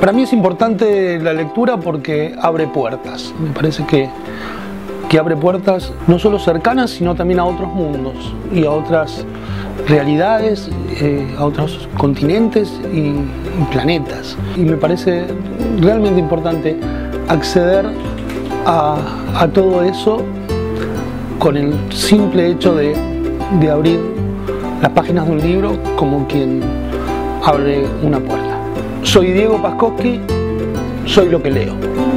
Para mí es importante la lectura porque abre puertas. Me parece que, que abre puertas no solo cercanas, sino también a otros mundos y a otras realidades, eh, a otros continentes y, planetas. Y me parece realmente importante acceder a, a todo eso con el simple hecho de, de abrir las páginas de un libro como quien abre una puerta. Soy Diego Paskowski, soy lo que leo.